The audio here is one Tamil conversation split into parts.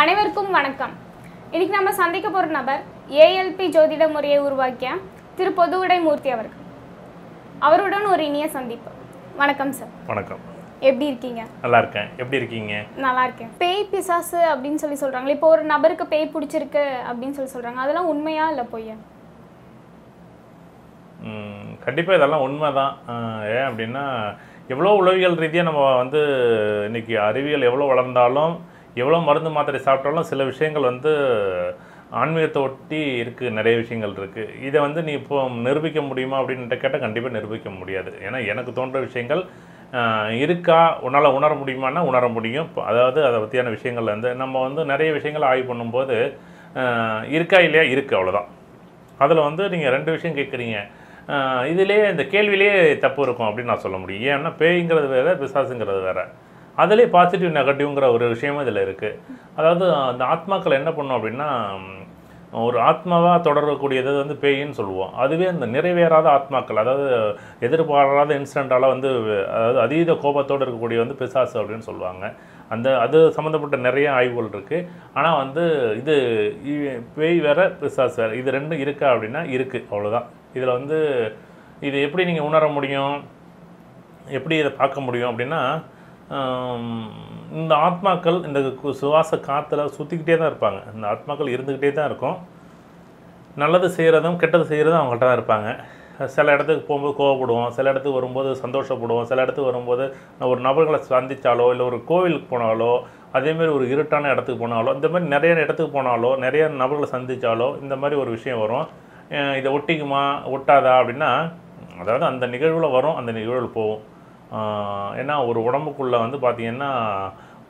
அனைவருக்கும் வணக்கம். இன்னைக்கு நம்ம சந்திக்க போகிற நபர் ஏஎல்பி ஜோதிட முறையை உருவாக்கிய திரு பொதுவுடை மூர்த்தி அவர்கள். அவருடன் ஒரு இனிய சந்திப்பு. வணக்கம் சார். வணக்கம். எப்படி இருக்கீங்க? நல்லா இருக்கேன். எப்படி இருக்கீங்க? நல்லா இருக்கேன். பேய் பிசாசு அப்படின்னு சொல்லி சொல்றாங்களே இப்போ ஒரு நபருக்கு பேய் பிடிச்சிருக்கு அப்படின்னு சொல்லி சொல்றாங்க. அதெல்லாம் உண்மையா இல்லை பொய்யா? கண்டிப்பாக இதெல்லாம் உண்மை தான் ஏன் அப்படின்னா எவ்வளோ உளவியல் ரீதியாக நம்ம வந்து இன்னைக்கு அறிவியல் எவ்வளோ வளர்ந்தாலும் எவ்வளோ மருந்து மாத்திரை சாப்பிட்டாலும் சில விஷயங்கள் வந்து ஆன்மீகத்தை ஒட்டி இருக்குது நிறைய விஷயங்கள் இருக்குது இதை வந்து நீ இப்போ நிரூபிக்க முடியுமா அப்படின்ட்டு கேட்டால் கண்டிப்பாக நிரூபிக்க முடியாது. ஏன்னா எனக்கு தோன்ற விஷயங்கள் இருக்கா? உன்னால் உணர முடியுமான்னா உணர முடியும். அதாவது அதை பற்றியான விஷயங்கள் வந்து நம்ம வந்து நிறைய விஷயங்கள் ஆய்வு பண்ணும்போது இருக்கா இல்லையா? இருக்குது அவ்வளோதான் அதில் வந்து நீங்கள் ரெண்டு விஷயம் கேட்குறீங்க இதிலே இந்த கேள்வியிலே தப்பு இருக்கும் அப்படின்னு நான் சொல்ல முடியும். ஏன்னா பேய்ங்கிறது வேறு பிசாசுங்கிறது வேறு. அதிலே பாசிட்டிவ் நெகட்டிவ்ங்கிற ஒரு விஷயமும் இதில் இருக்குது அதாவது அந்த ஆத்மாக்கள் என்ன பண்ணும் அப்படின்னா ஒரு ஆத்மாவாக தொடரக்கூடியது வந்து பேயின்னு சொல்லுவோம். அதுவே அந்த நிறைவேறாத ஆத்மாக்கள் அதாவது எதிர்பாராத இன்சிடென்ட்டால் வந்து அதாவது அதீத கோபத்தோடு இருக்கக்கூடிய வந்து பிசாசு அப்படின்னு சொல்லுவாங்க. அந்த அது சம்மந்தப்பட்ட நிறைய ஆய்வுகள் இருக்குது ஆனால் வந்து இது பேய் வேற பிசாசு வேறு இது ரெண்டும் இருக்கா அப்படின்னா இருக்குது அவ்வளோதான் இதில் வந்து இது எப்படி நீங்கள் உணர முடியும்? எப்படி இதை பார்க்க முடியும் அப்படின்னா இந்த ஆத்மாக்கள் இந்த கு- சுவாச காற்றுல சுற்றிக்கிட்டே தான் இருப்பாங்க. இந்த ஆத்மாக்கள் இருந்துக்கிட்டே தான் இருக்கும். நல்லது செய்கிறதும் கெட்டது செய்கிறதும் அவங்கள்ட்ட தான் இருப்பாங்க. சில இடத்துக்கு போகும்போது கோவப்படுவோம். சில இடத்துக்கு வரும்போது சந்தோஷப்படுவோம். சில இடத்துக்கு வரும்போது ஒரு நபர்களை சந்தித்தாலோ இல்லை ஒரு கோவிலுக்கு போனாலோ அதேமாரி ஒரு இருட்டான இடத்துக்கு போனாலோ இந்த மாதிரி நிறைய இடத்துக்கு போனாலோ நிறைய நபர்களை சந்தித்தாலோ இந்த மாதிரி ஒரு விஷயம் வரும். இதை ஒட்டிக்குமா? ஒட்டாதா? அப்படின்னா அதாவது அந்த நிகழ்வில் வரும் அந்த நிகழ்வில் போகும். ஏன்னா ஒரு உடம்புக்குள்ளே வந்து பார்த்திங்கன்னா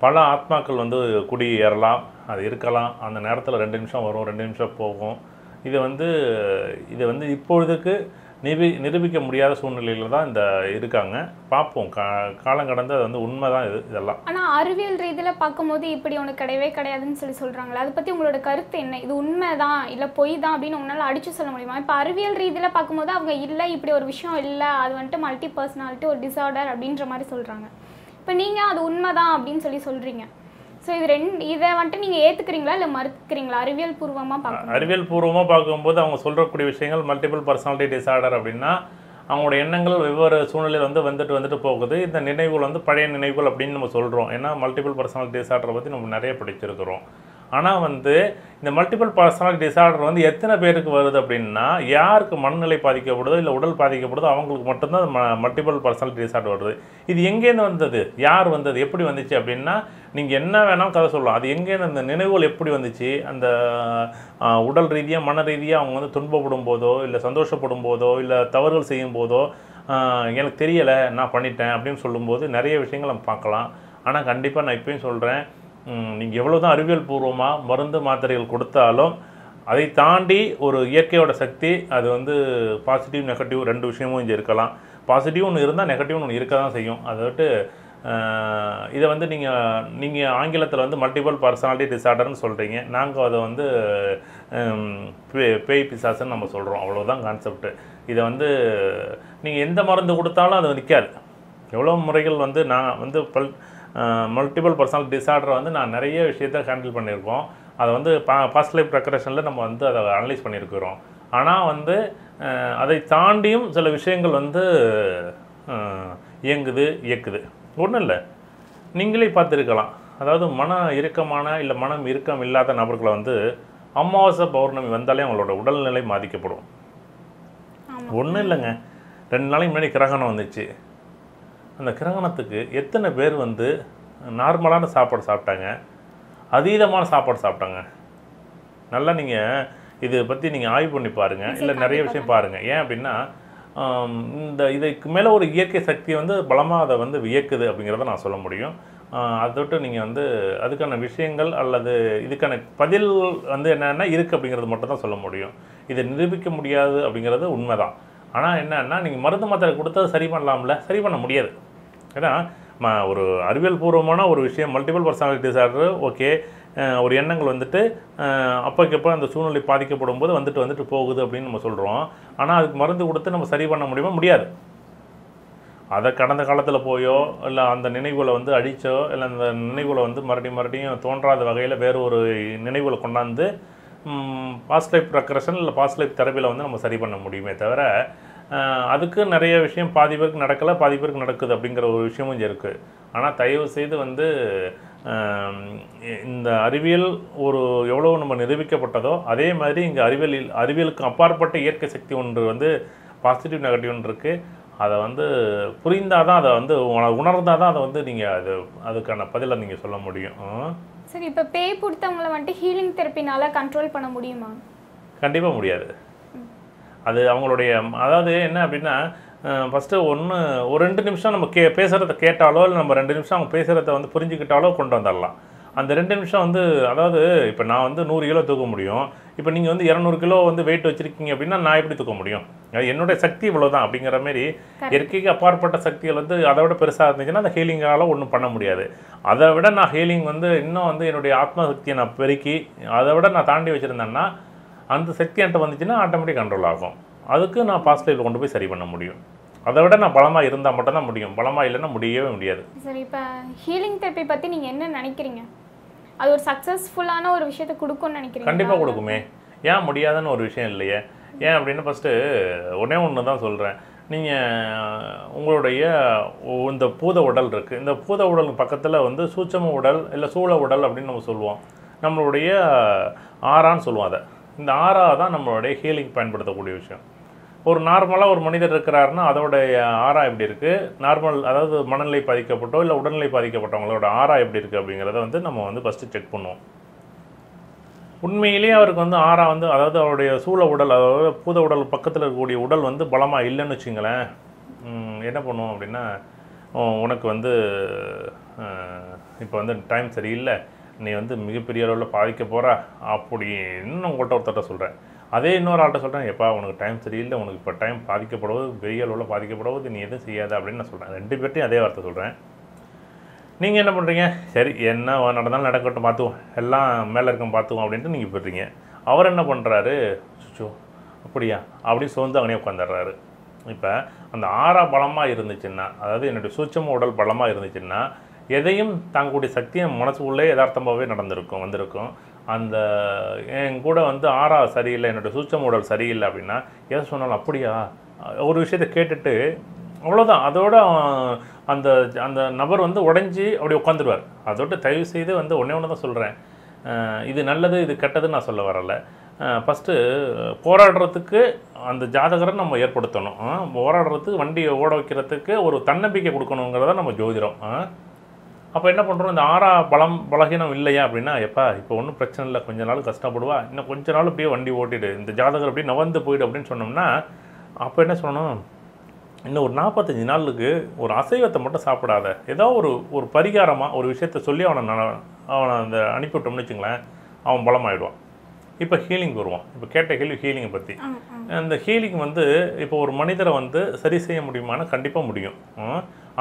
பல ஆத்மாக்கள் வந்து குடியேறலாம் அது இருக்கலாம். அந்த நேரத்தில் ரெண்டு நிமிஷம் வரும் ரெண்டு நிமிஷம் போகும். இது வந்து இதை வந்து இப்பொழுதுக்கு நிரூபி நிரூபிக்க முடியாத சூழ்நிலையில் தான் இந்த இருக்காங்க. பார்ப்போம் கா காலம் கடந்து அது வந்து உண்மை தான் இது இதெல்லாம். ஆனால் அறிவியல் ரீதியில் பார்க்கும்போது இப்படி உனக்கு கிடையவே கிடையாதுன்னு சொல்லி சொல்கிறாங்களே அதை பற்றி உங்களோட கருத்து என்ன? இது உண்மை தான் இல்லை பொய் தான் அப்படின்னு உங்களால் அடிச்சு சொல்ல முடியுமா? இப்போ அறிவியல் ரீதியில் பார்க்கும்போது அவங்க இல்லை இப்படி ஒரு விஷயம் இல்லை அது வந்துட்டு மல்டி பர்சனாலிட்டி ஒரு டிசார்டர் அப்படின்ற மாதிரி சொல்கிறாங்க இப்போ நீங்கள் அது உண்மை தான் அப்படின்னு சொல்லி சொல்கிறீங்க ஸோ இது ரெண்டு இதை வந்துட்டு நீங்க ஏத்துக்கிறீங்களா? இல்ல மறுக்கிறீங்களா? அறிவியல் பூர்வமா பார்க்கணும். அறிவியல் பூர்வமாக பார்க்கும்போது அவங்க சொல்கிறக்கூடிய விஷயங்கள் மல்டிபிள் பர்சனாலிட்டி டிசார்டர் அப்படின்னா அவங்களோட எண்ணங்கள் வெவ்வேறு சூழ்நிலையில் வந்து வந்துட்டு வந்துட்டு போகுது. இந்த நினைவுகள் வந்து பழைய நினைவுகள் அப்படின்னு நம்ம சொல்கிறோம் ஏன்னா மல்டிபிள் பர்சனாலிட்டி டிசார்டரை பற்றி நம்ம நிறைய படிச்சிருக்கிறோம். ஆனால் வந்து இந்த மல்டிபிள் பர்சனாலிட்டி டிசார்டர் வந்து எத்தனை பேருக்கு வருது அப்படின்னா யாருக்கு மனநிலை பாதிக்கப்படுதோ இல்லை உடல் பாதிக்கப்படுதோ அவங்களுக்கு மட்டும்தான் ம மல்டிபிள் பர்சனாலிட்டி டிசார்டர் வருது. இது எங்கேருந்து வந்தது? யார் வந்தது? எப்படி வந்துச்சு அப்படின்னா நீங்கள் என்ன வேணாலும் கதை சொல்லலாம். அது எங்கேருந்து அந்த நினைவுகள் எப்படி வந்துச்சு? அந்த உடல் ரீதியாக மன ரீதியாக அவங்க வந்து துன்பப்படும் போதோ இல்லை சந்தோஷப்படும் போதோ இல்லை தவறுகள் செய்யும் போதோ எனக்கு தெரியலை நான் பண்ணிட்டேன் அப்படின்னு சொல்லும்போது நிறைய விஷயங்கள் நம்ம பார்க்கலாம். ஆனால் கண்டிப்பாக நான் இப்பயும் சொல்கிறேன் நீங்கள் எவ்வளோ தான் அறிவியல் பூர்வமாக மருந்து மாத்திரைகள் கொடுத்தாலும் அதை தாண்டி ஒரு இயற்கையோட சக்தி அது வந்து பாசிட்டிவ் நெகட்டிவ் ரெண்டு விஷயமும் இங்கே இருக்கலாம். பாசிட்டிவ் ஒன்று இருந்தால் நெகட்டிவ் ஒன்று இருக்க தான் செய்யும். அதை விட்டு இதை வந்து நீங்கள் நீங்கள் ஆங்கிலத்தில் வந்து மல்டிபிள் பர்சனாலிட்டி டிசார்டர்னு சொல்கிறீங்க நாங்கள் அதை வந்து பே- பேய் பிசாசுன்னு நம்ம சொல்கிறோம் அவ்வளோதான் கான்செப்ட்டு இதை வந்து நீங்கள் எந்த மருந்து கொடுத்தாலும் அது நிற்காது எவ்வளோ முறைகள் வந்து நான் வந்து பல் மல்டிபிள் பர்சனல் டிசார்டரை வந்து நான் நிறைய விஷயத்த ஹேண்டில் பண்ணியிருக்கோம். அதை வந்து பா பாஸ்ட் லைஃப் ப்ரெக்கரேஷனில் நம்ம வந்து அதை அனலைஸ் பண்ணியிருக்கிறோம். ஆனால் வந்து அதை தாண்டியும் சில விஷயங்கள் வந்து இயங்குது இயக்குது. ஒன்றும் இல்லை. நீங்களே பார்த்துருக்கலாம். அதாவது மன இறுக்கமான இல்லை மனம் இறுக்கம் இல்லாத நபர்களை வந்து அமாவாசை பௌர்ணமி வந்தாலே அவங்களோட உடல்நிலை பாதிக்கப்படும். ஒன்றும் இல்லைங்க. ரெண்டு நாளைக்கு முன்னாடி கிரகணம் வந்துச்சு. அந்த கிரகணத்துக்கு எத்தனை பேர் வந்து நார்மலான சாப்பாடு சாப்பிட்டாங்க? அதீதமான சாப்பாடு சாப்பிட்டாங்க. நல்லா நீங்கள் இதை பற்றி நீங்கள் ஆய்வு பண்ணி பாருங்கள் இல்லை நிறைய விஷயம் பாருங்கள் ஏன் அப்படின்னா இந்த இதுக்கு மேலே ஒரு இயற்கை சக்தி வந்து பலமாக அதை வந்து வியக்குது அப்படிங்கிறத நான் சொல்ல முடியும். அதை விட்டு நீங்கள் வந்து அதுக்கான விஷயங்கள் அல்லது இதுக்கான பதில் வந்து என்னென்னா இருக்குது அப்படிங்கிறது மட்டும் தான் சொல்ல முடியும். இதை நிரூபிக்க முடியாது அப்படிங்கிறது உண்மைதான். ஆனால் என்னன்னா நீங்கள் மருந்து மாத்திரை கொடுத்தது சரி பண்ணலாம்ல? சரி பண்ண முடியாது. ஏன்னா ஒரு அறிவியல் பூர்வமான ஒரு விஷயம் மல்டிபிள் பர்சனாலிட்டி டிசார்டர் ஓகே ஒரு எண்ணங்கள் வந்துட்டு அப்போக்கப்போ அந்த சூழ்நிலை பாதிக்கப்படும் போது வந்துட்டு வந்துட்டு போகுது அப்படின்னு நம்ம சொல்கிறோம் ஆனால் அதுக்கு மருந்து கொடுத்து நம்ம சரி பண்ண முடியுமா? முடியாது. அதை கடந்த காலத்தில் போயோ இல்லை அந்த நினைவுகளை வந்து அழிச்சோ இல்லை அந்த நினைவுகளை வந்து மறுபடியும் மறுபடியும் தோன்றாத வகையில் வேறு ஒரு நினைவுகளை கொண்டாந்து பாஸ்ட் லைஃப் ரெக்ரஷன் இல்லை பாஸ்ட் லைஃப் தெரப்பியில் வந்து நம்ம சரி பண்ண முடியுமே தவிர அதுக்கு நிறைய விஷயம் பாதி பேருக்கு நடக்கலை பாதி பேருக்கு நடக்குது அப்படிங்கிற ஒரு விஷயமும் இங்கே இருக்குது ஆனால் தயவு செய்து வந்து இந்த அறிவியல் ஒரு எவ்வளோ நம்ம நிரூபிக்கப்பட்டதோ அதே மாதிரி இங்கே அறிவியலில் அறிவியலுக்கு அப்பாற்பட்ட இயற்கை சக்தி ஒன்று வந்து பாசிட்டிவ் நெகட்டிவ்னு இருக்குது அதை வந்து புரிந்தால் தான் அதை வந்து உணர்ந்தால் தான் அதை வந்து நீங்கள் அது அதுக்கான பதிலை நீங்கள் சொல்ல முடியும்? சரி இப்போ பேய் பிடித்தவங்கள வந்துட்டு ஹீலிங் தெரப்பினால கண்ட்ரோல் பண்ண முடியுமா? கண்டிப்பாக முடியாது. அது அவங்களுடைய அதாவது என்ன அப்படின்னா ஃபஸ்ட்டு ஒன்று ஒரு ரெண்டு நிமிஷம் நம்ம கே பேசுகிறத கேட்டாலோ இல்லை நம்ம ரெண்டு நிமிஷம் அவங்க பேசுகிறத வந்து புரிஞ்சுக்கிட்டாலோ கொண்டு வந்துடலாம். அந்த ரெண்டு நிமிஷம் வந்து அதாவது இப்போ நான் வந்து நூறு கிலோ தூக்க முடியும். இப்போ நீங்கள் வந்து இரநூறு கிலோ வந்து வெயிட் வச்சுருக்கீங்க அப்படின்னா நான் எப்படி தூக்க முடியும்? என்னுடைய சக்தி இவ்வளோதான் அப்படிங்கிற மாதிரி இயற்கைக்கு அப்பாற்பட்ட சக்திகள் வந்து அதை விட பெருசாக இருந்துச்சுன்னா அந்த ஹீலிங்கால ஒன்றும் பண்ண முடியாது. அதை விட நான் ஹீலிங் வந்து இன்னும் வந்து என்னுடைய ஆத்ம சக்தியை நான் பெருக்கி அதை விட நான் தாண்டி வச்சுருந்தேன்னா அந்த சக்தி என்கிட்ட வந்துச்சுன்னா ஆட்டோமேட்டிக் கண்ட்ரோல் ஆகும். அதுக்கு நான் பாசிட்டிவ் கொண்டு போய் சரி பண்ண முடியும். அதை விட நான் பலமாக இருந்தால் மட்டும்தான் முடியும். பலமாக இல்லைன்னா முடியவே முடியாது. சரி இப்போ ஹீலிங் தெரப்பி பற்றி நீங்கள் என்ன நினைக்கிறீங்க? அது ஒரு சக்ஸஸ்ஃபுல்லான ஒரு விஷயத்தை கொடுக்கும்னு நினைக்கிறீங்க கண்டிப்பாக கொடுக்குமே. ஏன் முடியாதுன்னு ஒரு விஷயம் இல்லையே? ஏன் அப்படின்னு ஃபஸ்ட்டு ஒன்றே ஒன்று தான் சொல்கிறேன் நீங்கள் உங்களுடைய இந்த பூத உடல் இருக்குது இந்த பூத உடல் பக்கத்தில் வந்து சூட்சம உடல் இல்லை சூழ உடல் அப்படின்னு நம்ம சொல்லுவோம். நம்மளுடைய ஆறான்னு சொல்லுவோம் அதை. இந்த ஆறா தான் நம்மளுடைய ஹீலிங் பயன்படுத்தக்கூடிய விஷயம். ஒரு நார்மலாக ஒரு மனிதர் இருக்கிறாருன்னா அதோடைய ஆறா எப்படி இருக்குது நார்மல் அதாவது மனநிலை பாதிக்கப்பட்டோ இல்லை உடல்நிலை பாதிக்கப்பட்டவங்களோட ஆறா எப்படி இருக்குது அப்படிங்கிறத வந்து நம்ம வந்து ஃபஸ்ட்டு செக் பண்ணுவோம். உண்மையிலேயே அவருக்கு வந்து ஆறா வந்து அதாவது அவருடைய சூழ உடல் அதாவது பூத உடல் பக்கத்தில் இருக்கக்கூடிய உடல் வந்து பலமாக இல்லைன்னு வச்சுங்களேன். என்ன பண்ணுவோம் அப்படின்னா உனக்கு வந்து இப்போ வந்து டைம் சரியில்லை. நீ வந்து மிகப்பெரிய அளவில் பாதிக்க போகிற அப்படின்னு உங்கள்கிட்ட ஒருத்தட்ட சொல்கிறேன் அதே இன்னொரு ஆள்கிட்ட சொல்கிறேன் எப்பா உனக்கு டைம் சரியில்லை உனக்கு இப்போ டைம் பாதிக்கப்படுவது பெரிய அளவில் பாதிக்கப்படுவது நீ எதுவும் செய்யாத அப்படின்னு நான் சொல்கிறேன் ரெண்டு பேர்ட்டையும் அதே வார்த்தை சொல்கிறேன் நீங்கள் என்ன பண்ணுறீங்க சரி என்ன நடந்தாலும் நடக்கட்டும் பார்த்துவோம் எல்லாம் மேலே இருக்க பார்த்துவோம் அப்படின்ட்டு நீங்கள் போய்ட்றீங்க. அவர் என்ன பண்ணுறாரு சுச்சோ அப்படியா? அப்படின்னு சோர்ந்து அவனே உட்காந்துடுறாரு இப்போ அந்த ஆறா பலமாக இருந்துச்சுன்னா அதாவது என்னுடைய சூட்சம உடல் பலமாக இருந்துச்சுன்னா எதையும் தங்களுடைய சக்தியை மனசுக்குள்ளே யதார்த்தமாகவே நடந்திருக்கும் வந்திருக்கும். அந்த என் கூட வந்து ஆறா சரியில்லை என்னுடைய சூட்சம உடல் சரியில்லை அப்படின்னா எதை சொன்னாலும் அப்படியா? ஒரு விஷயத்த கேட்டுட்டு அவ்வளோதான் அதோட அந்த அந்த நபர் வந்து உடஞ்சி அப்படி உட்காந்துருவார் அதோட தயவு செய்து வந்து ஒன்றே ஒன்று தான் சொல்கிறேன் இது நல்லது இது கெட்டதுன்னு நான் சொல்ல வரலை. ஃபஸ்ட்டு போராடுறதுக்கு அந்த ஜாதகரை நம்ம ஏற்படுத்தணும். போராடுறதுக்கு வண்டியை ஓட வைக்கிறதுக்கு ஒரு தன்னம்பிக்கை கொடுக்கணுங்கிறத நம்ம ஜோதிடம். அப்போ என்ன பண்ணுறோம் இந்த ஆறா பலம் பலகீனம் இல்லையா அப்படின்னா எப்பா இப்போ ஒன்றும் பிரச்சனை இல்லை. கொஞ்ச நாள் கஷ்டப்படுவா. இன்னும் கொஞ்ச நாள் அப்படியே வண்டி ஓட்டிடு. இந்த ஜாதகர் அப்படியே நவந்து போயிடு அப்படின்னு சொன்னோம்னா அப்போ என்ன சொல்லணும்? இன்னும் ஒரு நாற்பத்தஞ்சு நாளுக்கு ஒரு அசைவத்தை மட்டும் சாப்பிடாத. ஏதோ ஒரு ஒரு பரிகாரமாக ஒரு விஷயத்த சொல்லி அவனை அவனை அந்த அனுப்பிவிட்டோம்னு வச்சுங்களேன் அவன் பலமாயிடுவான். இப்போ ஹீலிங் வருவான். இப்போ கேட்ட கேள்வி ஹீலிங்கை பற்றி. அந்த ஹீலிங் வந்து இப்போ ஒரு மனிதரை வந்து சரி செய்ய முடியுமானா கண்டிப்பாக முடியும்.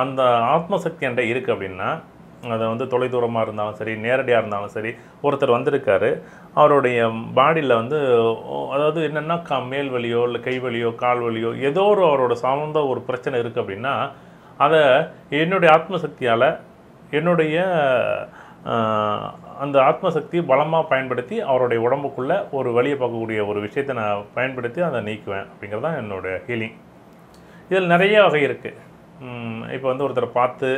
அந்த ஆத்மசக்தி என்கிட்ட இருக்குது அப்படின்னா அதை வந்து தொலைதூரமாக இருந்தாலும் சரி நேரடியாக இருந்தாலும் சரி ஒருத்தர் வந்திருக்காரு. அவருடைய பாடியில் வந்து அதாவது என்னென்னா க மேல் வலியோ இல்லை கை வலியோ கால் வலியோ ஏதோ ஒரு அவரோட சார்ந்த ஒரு பிரச்சனை இருக்குது அப்படின்னா அதை என்னுடைய ஆத்மசக்தியால் என்னுடைய அந்த ஆத்மசக்தி பலமாக பயன்படுத்தி அவருடைய உடம்புக்குள்ளே ஒரு வழியை பார்க்கக்கூடிய ஒரு விஷயத்தை நான் பயன்படுத்தி அதை நீக்குவேன் அப்படிங்கிறது தான் என்னுடைய ஹீலிங் இதில் நிறைய வகை இருக்குது இப்போ வந்து ஒருத்தரை பார்த்து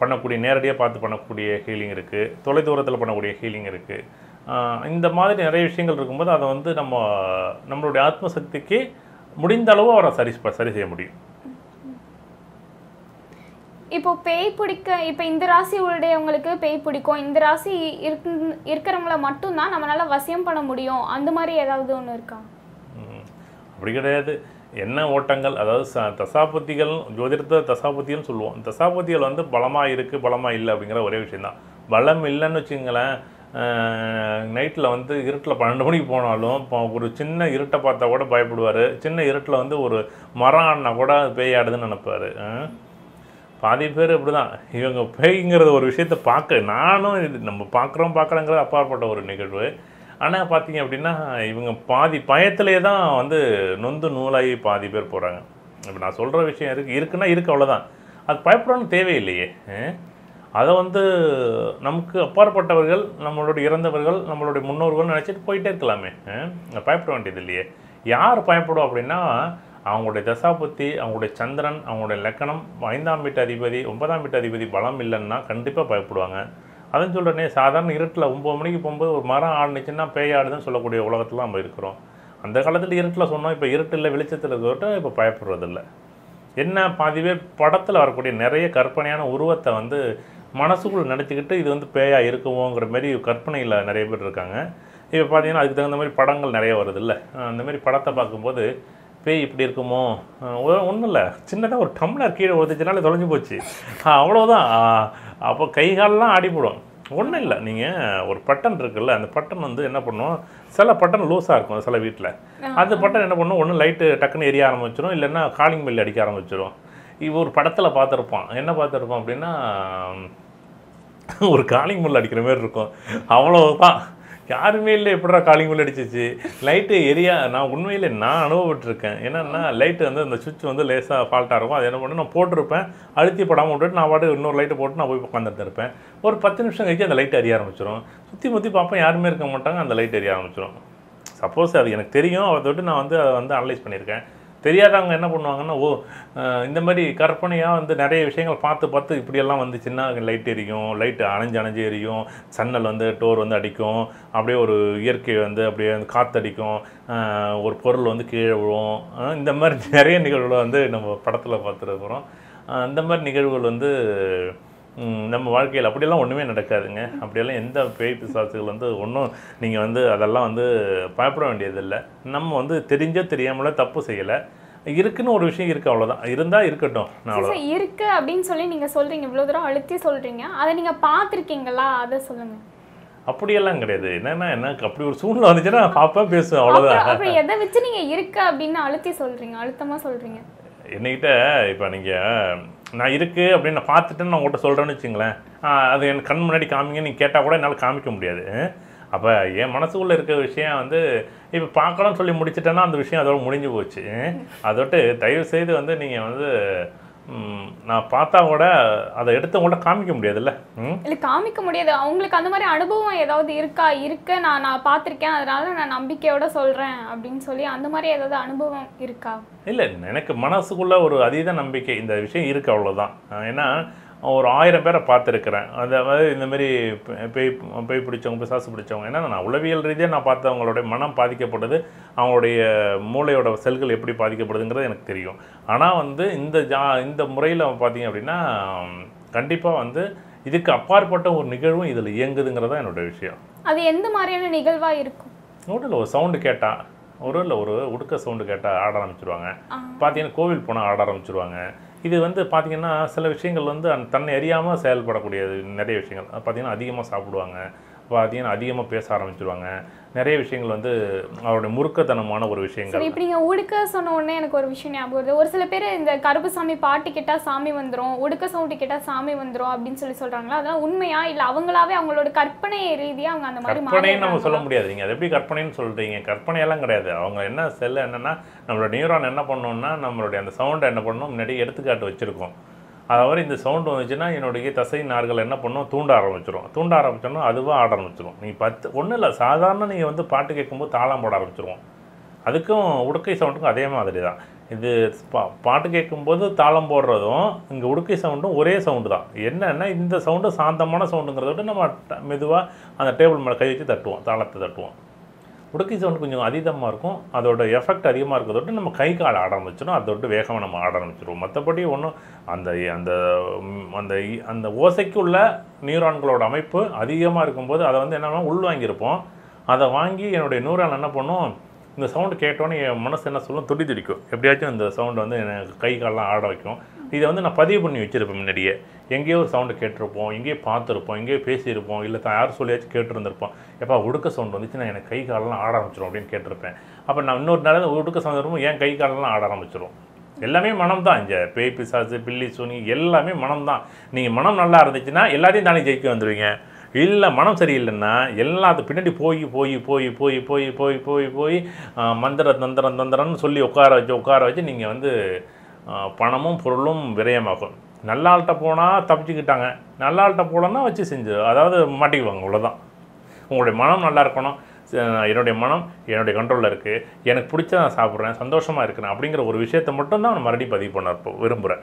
பண்ணக்கூடிய நேரடியாக பார்த்து பண்ணக்கூடிய ஹீலிங் இருக்குது தொலைதூரத்தில் பண்ணக்கூடிய ஹீலிங் இருக்குது இந்த மாதிரி நிறைய விஷயங்கள் இருக்கும்போது அதை வந்து நம்ம நம்மளுடைய ஆத்மசக்திக்கு முடிந்த அளவு அவரை சரி சரி செய்ய முடியும். இப்போ பேய் பிடிக்க இப்போ இந்த ராசி உடையவங்களுக்கு பேய் பிடிக்கும். இந்த ராசி இருக்கு இருக்கிறவங்கள மட்டும்தான் நம்மளால வசியம் பண்ண முடியும். அந்த மாதிரி ஏதாவது ஒன்று இருக்கா. அப்படி கிடையாது. என்ன ஓட்டங்கள் அதாவது ச தசாபத்திகள் ஜோதிடத்தை தசாபத்திகள்னு சொல்லுவோம். தசாபத்திகள் வந்து பலமாக இருக்குது பலமாக இல்லை அப்படிங்கிற ஒரே விஷயந்தான் பலம் இல்லைன்னு வச்சுங்களேன் நைட்டில் வந்து இருட்டில் பன்னெண்டு மணிக்கு போனாலும் இப்போ ஒரு சின்ன இருட்டை பார்த்தா கூட பயப்படுவார். சின்ன இருட்டில் வந்து ஒரு மரம் ஆடினா கூட பேயாடுதுன்னு நினைப்பார். ஆ? பாதி பேர் இப்படி தான் இவங்க பேய்ங்கிறது ஒரு விஷயத்தை பார்க்க நானும் நம்ம பார்க்குறோம் பார்க்குறோங்கிறது அப்பாற்பட்ட ஒரு நிகழ்வு. ஆனால் பார்த்தீங்க அப்படின்னா இவங்க பாதி பயத்திலே தான் வந்து நொந்து நூலாகி பாதி பேர் போகிறாங்க இப்போ நான் சொல்கிற விஷயம் இருக்குது இருக்குன்னா இருக்கு அவ்வளோதான் அது பயப்படணும்னு தேவையில்லையே. அதை வந்து நமக்கு அப்பாற்பட்டவர்கள் நம்மளுடைய இறந்தவர்கள் நம்மளுடைய முன்னோர்கள் நினச்சிட்டு போயிட்டே இருக்கலாமே. பயப்பட வேண்டியது இல்லையே. யார் பயப்படும் அப்படின்னா அவங்களுடைய தசாபுத்தி அவங்களுடைய சந்திரன் அவங்களுடைய லக்கணம் ஐந்தாம் வீட்டு அதிபதி ஒன்பதாம் வீட்டு அதிபதி பலம் இல்லைன்னா கண்டிப்பாக பயப்படுவாங்க. அதான் சொல்கிறேனே சாதாரண இருட்டில் ஒம்பது மணிக்கு போகும்போது ஒரு மரம் ஆடுனுச்சுன்னா பேய் ஆடுதுன்னு சொல்லக்கூடிய உலகத்தில் நம்ம இருக்கிறோம். அந்த காலத்தில் இருட்டில் சொன்னோம் இப்போ இருட்டில் வெளிச்சத்தில் இருக்கிறவட்ட இப்போ பயப்படுறதில்ல. என்ன பாதிவே படத்தில் வரக்கூடிய நிறைய கற்பனையான உருவத்தை வந்து மனசுக்குள்ளே நினச்சிக்கிட்டு இது வந்து பேயாக இருக்குமோங்கிற மாதிரி கற்பனையில் நிறைய பேர் இருக்காங்க. இப்போ பார்த்தீங்கன்னா அதுக்கு தகுந்த மாதிரி படங்கள் நிறைய வருது இல்லை அந்த மாதிரி படத்தை பார்க்கும்போது பேய் இப்படி இருக்குமோ? ஒன்றும் இல்லை சின்னதாக ஒரு டம்ளர் கீழே ஒதுச்சுனாலே தொலைஞ்சு போச்சு. அவ்வளோதான் அப்போ கை கால்லாம் ஆடிப்படும் ஒன்றும் இல்லை. நீங்கள் ஒரு பட்டன் இருக்குல்ல அந்த பட்டன் வந்து என்ன பண்ணும்? சில பட்டன் லூஸாக இருக்கும் சில வீட்டில் அந்த பட்டன் என்ன பண்ணும்? ஒன்று லைட்டு டக்குன்னு எரிய ஆரம்பிச்சிடும் இல்லைன்னா காலிங் பெல் அடிக்க ஆரம்பிச்சிடும் இவ ஒரு படத்தில் பார்த்துருப்பான். என்ன பார்த்துருப்பான் அப்படின்னா ஒரு காலிங் முள் அடிக்கிற மாதிரி இருக்கும். அவ்வளவுதான். யாருமே இல்லை எப்படா காலிங் முள் அடிச்சிச்சு? லைட்டு எரியா நான் உண்மையில் நான் அனுபவப்பட்டிருக்கேன். என்னென்னா லைட்டு வந்து அந்த சுவிட்ச் வந்து லேசாக ஃபால்ட்டாக இருக்கும். அது என்ன பண்ணு நான் போட்டிருப்பேன். அழுத்தி படாமல் விட்டுட்டு நான் பாட்டு இன்னொரு லைட்டு போட்டு நான் போய் உட்காந்துட்டு இருப்பேன். ஒரு பத்து நிமிஷம் கழிச்சு அந்த லைட் எரிய ஆரம்பிச்சிடும் சுற்றி முற்றி பார்ப்பேன் யாருமே இருக்க மாட்டாங்க அந்த லைட் எரிய ஆரம்பிச்சிடும் சப்போஸ் அது எனக்கு தெரியும் அதை தொட்டு நான் வந்து அதை வந்து அனலைஸ் பண்ணியிருக்கேன். தெரியாதவங்க என்ன பண்ணுவாங்கன்னா ஓ இந்த மாதிரி கற்பனையாக வந்து நிறைய விஷயங்கள் பார்த்து பார்த்து இப்படியெல்லாம் வந்துச்சுன்னா லைட் எரியும் லைட் அணைஞ்சு அணைஞ்சு எரியும் சன்னல் வந்து டோர் வந்து அடிக்கும் அப்படியே ஒரு இயற்கை வந்து அப்படியே வந்து காற்றடிக்கும் ஒரு பொருள் வந்து கீழே விழும். இந்த மாதிரி நிறைய நிகழ்வுகளை வந்து நம்ம படத்தில் பார்த்துருக்குறோம் அந்த மாதிரி நிகழ்வுகள் வந்து நம்ம வாழ்க்கையில் அப்படியெல்லாம் ஒன்றுமே நடக்காதுங்க. அப்படியெல்லாம் எந்த பேய் பிசாசுகள் வந்து ஒன்றும் நீங்கள் வந்து அதெல்லாம் வந்து பயப்பட வேண்டியதில்லை. நம்ம வந்து தெரிஞ்சோ தெரியாமலோ தப்பு செய்யலை. இருக்குன்னு ஒரு விஷயம் இருக்குது அவ்வளோதான் இருந்தால் இருக்கட்டும். நான் இருக்கு அப்படின்னு சொல்லி நீங்க சொல்றீங்க. இவ்வளவு தூரம் அழுத்தி சொல்றீங்க. அதை நீங்க பார்த்திருக்கீங்களா? அதை சொல்லுங்க. அப்படியெல்லாம் கிடையாது. என்னன்னா எனக்கு அப்படி ஒரு சூழ்நிலை வந்துச்சுன்னா பார்ப்பேன் பேசுவேன் அவ்வளோதான் அப்புறம் எதை வச்சு நீங்க இருக்கு அப்படின்னு அழுத்தி சொல்றீங்க? அழுத்தமா சொல்றீங்க. என்கிட்ட இப்போ நீங்கள் நான் இருக்குது அப்படின்னு நான் பார்த்துட்டு நான் உங்கள்கிட்ட சொல்கிறேன்னு வச்சுங்களேன். அது என் கண் முன்னாடி காமிங்க நீங்கள் கேட்டால் கூட என்னால் காமிக்க முடியாது. அப்போ என் மனசுக்குள்ளே இருக்க விஷயம் வந்து இப்போ பார்க்கலாம்னு சொல்லி முடிச்சிட்டேன்னா அந்த விஷயம் அதோட முடிஞ்சு போச்சு. அதோட்டு தயவு செய்து வந்து நீங்கள் வந்து நான் பார்த்தா கூட அதை எடுத்து உங்கள்கிட்ட காமிக்க முடியாதுல்ல. இல்ல காமிக்க முடியாது. அவங்களுக்கு அந்த மாதிரி அனுபவம் ஏதாவது இருக்கா? இருக்கு. நான் நான் பார்த்திருக்கேன். அதனால நான் நம்பிக்கையோட சொல்றேன் அப்படின்னு சொல்லி அந்த மாதிரி ஏதாவது அனுபவம் இருக்கா? இல்லை எனக்கு மனசுக்குள்ள ஒரு அதீத நம்பிக்கை இந்த விஷயம் இருக்குது அவ்வளோதான் ஏன்னா ஒரு ஆயிரம் பேரை பார்த்துருக்குறேன். அந்த மாதிரி இந்த மாதிரி பே- பேய் பேய் பிடிச்சவங்க பிசாசு பிடிச்சவங்க. ஏன்னா நான் உளவியல் ரீதியாக நான் பார்த்தவங்களுடைய மனம் பாதிக்கப்படுது. அவங்களுடைய மூளையோட செல்கள் எப்படி பாதிக்கப்படுதுங்கிறது எனக்கு தெரியும். ஆனால் வந்து இந்த ஜா இந்த முறையில் பார்த்தீங்க அப்படின்னா கண்டிப்பாக வந்து இதுக்கு அப்பாற்பட்ட ஒரு நிகழ்வும் இதில் இயங்குதுங்கிறது என்னோட விஷயம். அது எந்த மாதிரியான நிகழ்வா இருக்கும்? ஒன்றும் ஒரு சவுண்டு கேட்டால் ஒரு இல்லை ஒரு உடுக்க சவுண்டு கேட்டால் ஆட ஆரம்பிச்சிருவாங்க. பார்த்தீங்கன்னா கோவில் போனால் ஆட ஆரம்பிச்சிருவாங்க. இது வந்து பார்த்தீங்கன்னா சில விஷயங்கள் வந்து தன்னை அறியாமல் செயல்படக்கூடியது நிறைய விஷயங்கள். பார்த்தீங்கன்னா அதிகமாக சாப்பிடுவாங்க. பார்த்தீங்கன்னா அதிகமாக பேச ஆரம்பிச்சிருவாங்க. நிறைய விஷயங்கள் வந்து அவருடைய முறுக்கத்தனமான ஒரு விஷயங்கள். இப்படி நீங்க உடுக்க சொன்ன உடனே எனக்கு ஒரு விஷயம் ஞாபகம் வருது. ஒரு சில பேர் இந்த கருப்புசாமி பாட்டு கேட்டா சாமி வந்துரும் உடுக்க சவுண்டு கேட்டா சாமி வந்துரும் அப்படின்னு சொல்லி சொல்றாங்களா? அதெல்லாம் உண்மையா? இல்ல அவங்களாவே அவங்களோட கற்பனை ரீதியா அவங்க அந்த மாதிரி கற்பனைன்னு நம்ம சொல்ல? முடியாது. நீங்கள் அது எப்படி கற்பனைன்னு சொல்கிறீங்க கற்பனையெல்லாம் கிடையாது. அவங்க என்ன செல் என்னன்னா நம்மளோட நியூரான் என்ன பண்ணோம்னா நம்மளுடைய அந்த சவுண்டை என்ன பண்ணணும்? முன்னாடி எடுத்துக்காட்டு வச்சுருக்கோம். அதாவது இந்த சவுண்டு வந்துச்சுன்னா என்னுடைய தசை நார்கள் என்ன பண்ணும்? தூண்ட ஆரம்பிச்சிடும் தூண்ட ஆரம்பிச்சோன்னா அதுவாக ஆட ஆரம்பிச்சிடும் நீ பத்து ஒன்றும் இல்லை. சாதாரண நீங்கள் வந்து பாட்டு கேட்கும்போது தாளம் போட ஆரம்பிச்சிருவோம். அதுக்கும் உடுக்கை சவுண்டுக்கும் அதே மாதிரி தான். இது பா பாட்டு கேட்கும்போது தாளம் போடுறதும் இங்கே உடுக்கை சவுண்டும் ஒரே சவுண்டு தான். என்னென்னா இந்த சவுண்டு சாந்தமான சவுண்டுங்கிறத விட நம்ம மெதுவாக அந்த டேபிள் மேலே கை வச்சு தட்டுவோம். தாளத்தை தட்டுவோம். உடுக்கை சவுண்ட் கொஞ்சம் அதீதமாக இருக்கும். அதோட எஃபெக்ட் அதிகமாக இருக்கிறதோட நம்ம கை கால் ஆட ஆரம்பிச்சிடும் அதை விட்டு வேகமாக நம்ம ஆட ஆரம்பிச்சிடுவோம் மற்றபடி ஒன்றும் அந்த அந்த அந்த அந்த ஓசைக்கு உள்ள நியூரான்களோட அமைப்பு அதிகமாக இருக்கும்போது அதை வந்து என்னென்னா உள்வாங்கியிருப்போம் அதை வாங்கி என்னுடைய நியூரான் என்ன பண்ணும்? இந்த சவுண்டு கேட்டோன்னே என் மனசு என்ன சொல்லும்? துடி துடிக்கும். எப்படியாச்சும் இந்த சவுண்டு வந்து எனக்கு கை கால்லாம் ஆட வைக்கும். இதை வந்து நான் பதிவு பண்ணி வச்சிருப்பேன் முன்னாடியே. எங்கேயோ ஒரு சவுண்டு கேட்டிருப்போம் எங்கேயோ பார்த்துருப்போம் எங்கேயோ பேசியிருப்போம் இல்லை தான் யார் சொல்லியாச்சும் கேட்டிருந்திருப்போம். எப்பா உடுக்க சவுண்டு வந்துச்சுன்னா எனக்கு கை காலெல்லாம் ஆட ஆரம்பிச்சிடும் அப்படின்னு கேட்டிருப்பேன். அப்போ நான் இன்னொரு நேரம் உடுக்க சவுண்டு வரும்போது என் கை காலெல்லாம் ஆட ஆரம்பிச்சிடும் எல்லாமே மனம் தான். இங்கே பேய் பிசாசு பில்லி சூனி எல்லாமே மனம் தான். நீங்கள் மனம் நல்லா இருந்துச்சுன்னா எல்லாத்தையும் தானே ஜெயிக்க வந்துடுவீங்க இல்லை மனம் சரியில்லைன்னா எல்லாத்து பின்னாடி போய் போய் போய் போய் போய் போய் போய் போய் மந்திர தந்திரம் தந்திரம்னு சொல்லி உட்கார வச்சு உட்கார வச்சு நீங்கள் வந்து பணமும் பொருளும் விரயமாகும் நல்லாள்கிட்ட போனால் தப்பிச்சுக்கிட்டாங்க. நல்லாள்கிட்ட போகலன்னா வச்சு செஞ்சு அதாவது மாட்டிக்குவாங்க அவ்வளோதான் உங்களுடைய மனம் நல்லா இருக்கணும். என்னுடைய மனம் என்னுடைய கண்ட்ரோலில் இருக்குது எனக்கு பிடிச்ச நான் சாப்பிட்றேன் சந்தோஷமாக இருக்கிறேன் அப்படிங்கிற ஒரு விஷயத்தை மட்டும்தான் நான் மறுபடியும் பதிவு பண்ண விரும்புகிறேன்